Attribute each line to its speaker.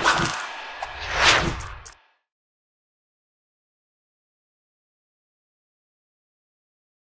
Speaker 1: Wow.